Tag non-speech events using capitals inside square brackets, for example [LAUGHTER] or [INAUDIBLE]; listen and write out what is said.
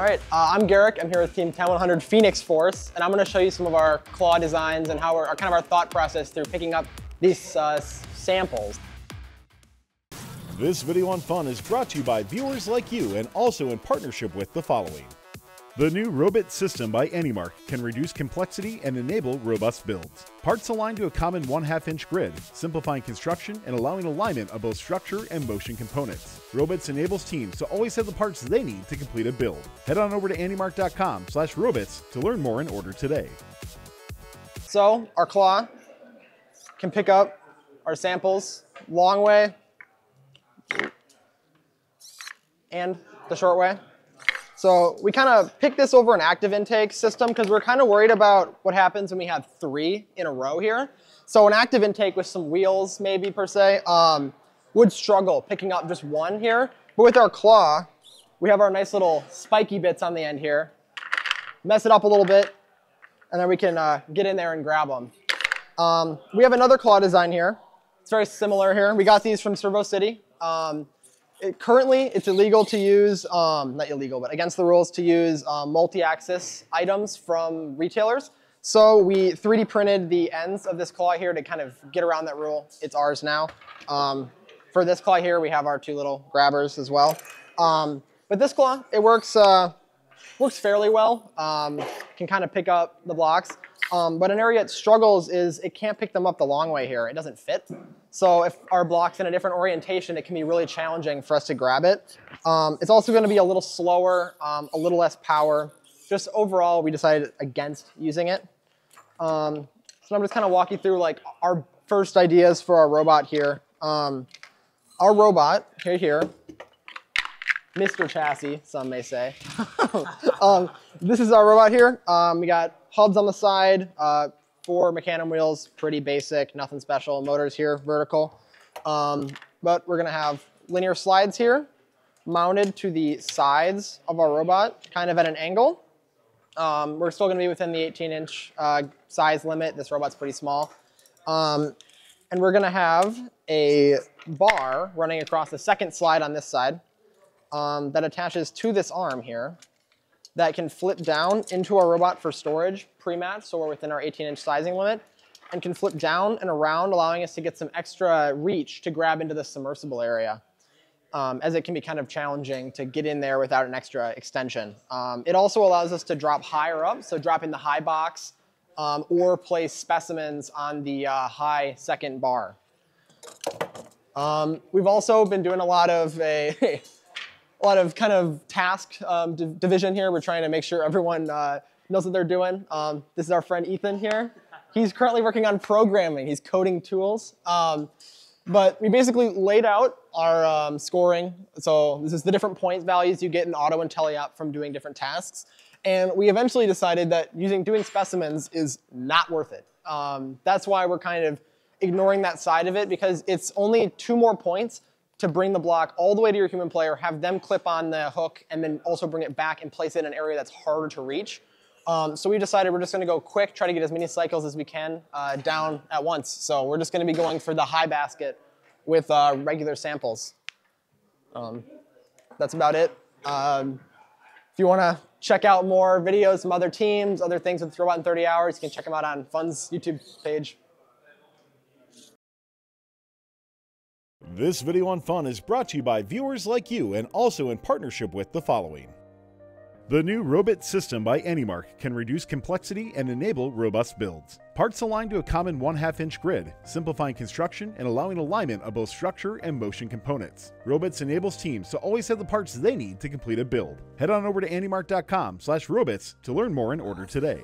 All right, uh, I'm Garryck. I'm here with Team 10100 Phoenix Force, and I'm going to show you some of our claw designs and how we're kind of our thought process through picking up these uh, samples. This video on fun is brought to you by viewers like you and also in partnership with the following. The new Robit system by AndyMark can reduce complexity and enable robust builds. Parts aligned to a common 1 2 inch grid, simplifying construction and allowing alignment of both structure and motion components. Robits enables teams to always have the parts they need to complete a build. Head on over to andymark.com slash robits to learn more and order today. So our claw can pick up our samples long way and the short way. So we kind of picked this over an active intake system because we're kind of worried about what happens when we have three in a row here. So an active intake with some wheels maybe per se um, would struggle picking up just one here. But with our claw, we have our nice little spiky bits on the end here. Mess it up a little bit, and then we can uh, get in there and grab them. Um, we have another claw design here. It's very similar here. We got these from Servo City. Um, it, currently, it's illegal to use, um, not illegal, but against the rules to use um, multi-axis items from retailers. So we 3D printed the ends of this claw here to kind of get around that rule. It's ours now. Um, for this claw here, we have our two little grabbers as well. Um, but this claw, it works, uh, works fairly well. Um, can kind of pick up the blocks. Um, but an area it struggles is it can't pick them up the long way here. It doesn't fit. So if our block's in a different orientation, it can be really challenging for us to grab it. Um, it's also going to be a little slower, um, a little less power. Just overall, we decided against using it. Um, so I'm just kind of walk you through like our first ideas for our robot here. Um, our robot, here, here, Mr. Chassis, some may say. [LAUGHS] Um, this is our robot here. Um, we got hubs on the side, uh, four Mecanum wheels, pretty basic, nothing special. Motors here, vertical. Um, but we're gonna have linear slides here mounted to the sides of our robot, kind of at an angle. Um, we're still gonna be within the 18 inch uh, size limit. This robot's pretty small. Um, and we're gonna have a bar running across the second slide on this side um, that attaches to this arm here that can flip down into our robot for storage pre-mat, so we're within our 18 inch sizing limit, and can flip down and around, allowing us to get some extra reach to grab into the submersible area. Um, as it can be kind of challenging to get in there without an extra extension. Um, it also allows us to drop higher up, so drop in the high box um, or place specimens on the uh, high second bar. Um, we've also been doing a lot of a [LAUGHS] a lot of kind of task um, division here. We're trying to make sure everyone uh, knows what they're doing. Um, this is our friend Ethan here. He's currently working on programming. He's coding tools. Um, but we basically laid out our um, scoring. So this is the different points values you get in auto and teleop from doing different tasks. And we eventually decided that using doing specimens is not worth it. Um, that's why we're kind of ignoring that side of it because it's only two more points to bring the block all the way to your human player, have them clip on the hook, and then also bring it back and place it in an area that's harder to reach. Um, so we decided we're just going to go quick, try to get as many cycles as we can uh, down at once. So we're just going to be going for the high basket with uh, regular samples. Um, that's about it. Um, if you want to check out more videos from other teams, other things with Robot in 30 Hours, you can check them out on Fun's YouTube page. This video on fun is brought to you by viewers like you and also in partnership with the following. The new Robit system by AndyMark can reduce complexity and enable robust builds. Parts aligned to a common 1 2 inch grid, simplifying construction and allowing alignment of both structure and motion components. Robits enables teams to always have the parts they need to complete a build. Head on over to andymark.com slash robits to learn more and order today.